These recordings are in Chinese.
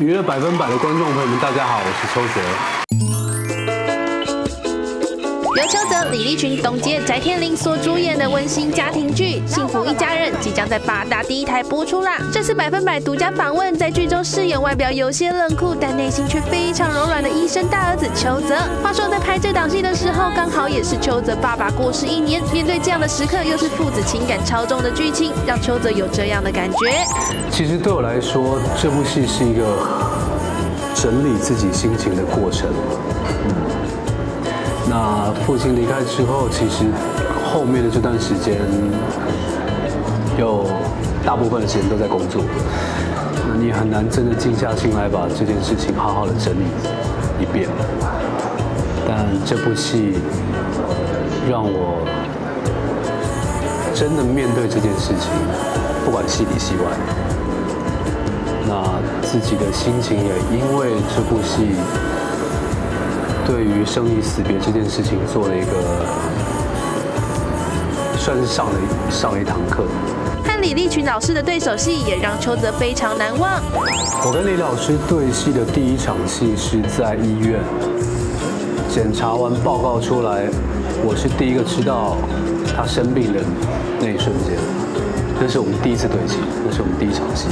娱乐百分百的观众朋友们，大家好，我是邱泽。由邱泽、李立群、董洁、翟天临所主演的温馨家庭剧《幸福一家人》即将在八大第一台播出啦！这次百分百独家访问，在剧中饰演外表有些冷酷，但内心却非常柔软的医生大儿子邱泽。话说在拍这档戏的时候，刚好也是邱泽爸爸过世一年，面对这样的时刻，又是父子情感超重的剧情，让邱泽有这样的感觉。其实对我来说，这部戏是一个整理自己心情的过程。那父亲离开之后，其实后面的这段时间，有大部分的时间都在工作，那你很难真的静下心来把这件事情好好的整理一遍。但这部戏让我真的面对这件事情，不管戏里戏外，那自己的心情也因为这部戏。对于生离死别这件事情做了一个，算是上了上了一堂课。和李立群老师的对手戏也让邱泽非常难忘。我跟李老师对戏的第一场戏是在医院，检查完报告出来，我是第一个知道他生病的那一瞬间。那是我们第一次对戏，那是我们第一场戏。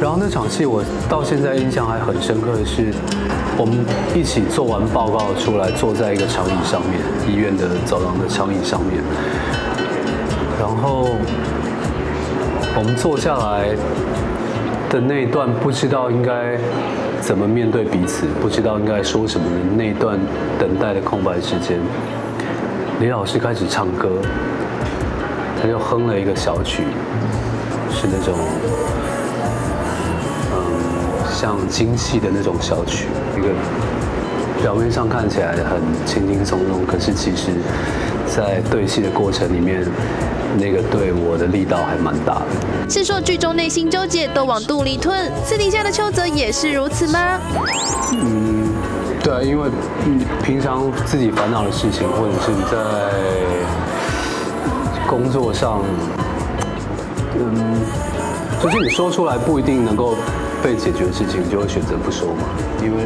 然后那场戏我到现在印象还很深刻的是，我们一起做完报告出来，坐在一个长椅上面，医院的走廊的长椅上面。然后我们坐下来的那一段，不知道应该怎么面对彼此，不知道应该说什么的那一段等待的空白时间，李老师开始唱歌，他就哼了一个小曲，是那种。像京戏的那种小曲，一个表面上看起来很轻轻松松，可是其实，在对戏的过程里面，那个对我的力道还蛮大的。是说剧中内心纠结都往肚里吞，私底下的邱泽也是如此吗？嗯，对，因为平常自己烦恼的事情，或者是在工作上，嗯，就是你说出来不一定能够。被解决的事情，就会选择不说嘛，因为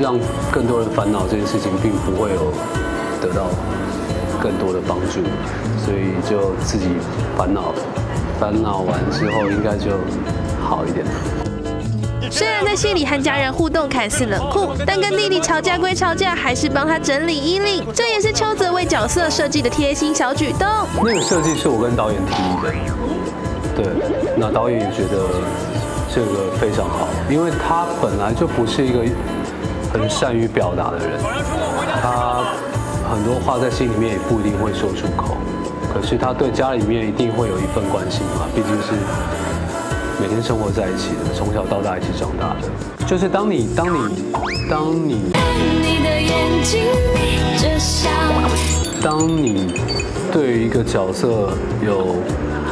让更多人烦恼这件事情，并不会有得到更多的帮助，所以就自己烦恼，烦恼完之后应该就好一点。虽然在戏里和家人互动看似冷酷，但跟弟弟吵架归吵架，还是帮他整理衣领，这也是邱泽为角色设计的贴心小举动。那个设计是我跟导演提议的，对，那导演也觉得。这个非常好，因为他本来就不是一个很善于表达的人，他很多话在心里面也不一定会说出口，可是他对家里面一定会有一份关心嘛，毕竟是每天生活在一起的，从小到大一起长大的。就是当你当你当你当你对于一个角色有。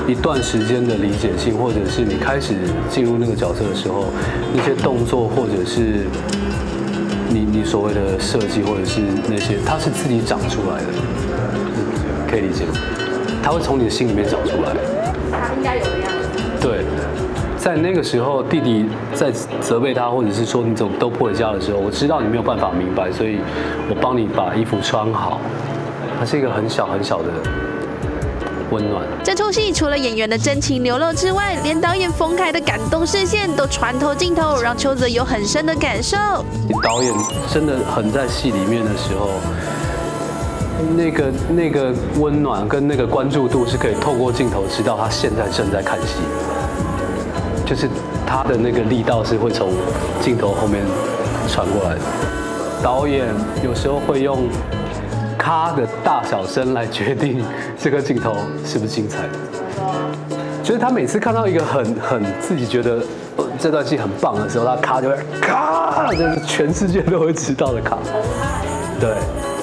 一段时间的理解性，或者是你开始进入那个角色的时候，那些动作，或者是你你所谓的设计，或者是那些，它是自己长出来的，可以理解吗？它会从你的心里面长出来。他应该有的样子。对，在那个时候，弟弟在责备他，或者是说你怎么都不回家的时候，我知道你没有办法明白，所以我帮你把衣服穿好。它是一个很小很小的。温暖。这出戏除了演员的真情流露之外，连导演冯凯的感动视线都穿透镜头，让邱泽有很深的感受。导演真的很在戏里面的时候，那个那个温暖跟那个关注度是可以透过镜头知道他现在正在看戏，就是他的那个力道是会从镜头后面传过来的。导演有时候会用。他的大小声来决定这个镜头是不是精彩的。就是他每次看到一个很很自己觉得这段戏很棒的时候，他咔就会咔，就是全世界都会知道的咔。对，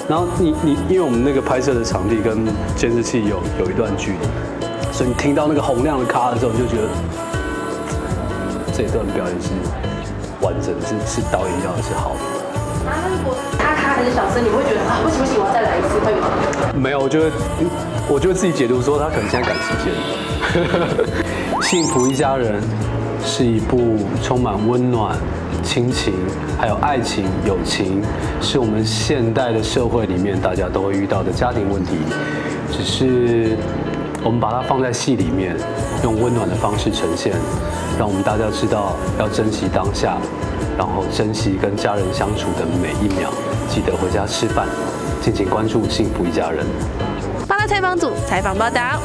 然后你你因为我们那个拍摄的场地跟监视器有有一段距离，所以你听到那个洪亮的咔的时候，你就觉得这一段表演是完整，是是导演要的是好的。还是小声，你会觉得啊，不行不行，我要再来一次，会吗？没有，我觉得，我就自己解读说，他可能现在赶时间。幸福一家人，是一部充满温暖、亲情，还有爱情、友情，是我们现代的社会里面大家都会遇到的家庭问题。只是我们把它放在戏里面，用温暖的方式呈现，让我们大家知道要珍惜当下，然后珍惜跟家人相处的每一秒。记得回家吃饭，敬请关注《幸福一家人》。八大采访组采访报道。